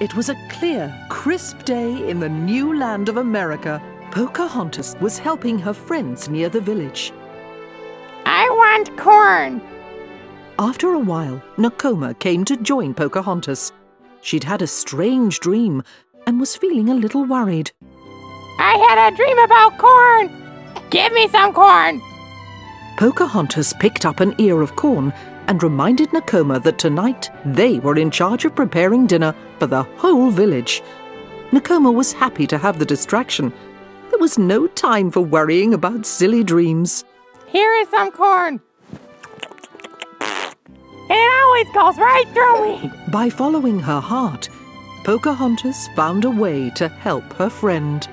It was a clear, crisp day in the new land of America. Pocahontas was helping her friends near the village. I want corn. After a while, Nakoma came to join Pocahontas. She'd had a strange dream and was feeling a little worried. I had a dream about corn. Give me some corn. Pocahontas picked up an ear of corn and reminded Nakoma that tonight they were in charge of preparing dinner for the whole village. Nakoma was happy to have the distraction. There was no time for worrying about silly dreams. Here is some corn. It always goes right through me. By following her heart, Pocahontas found a way to help her friend.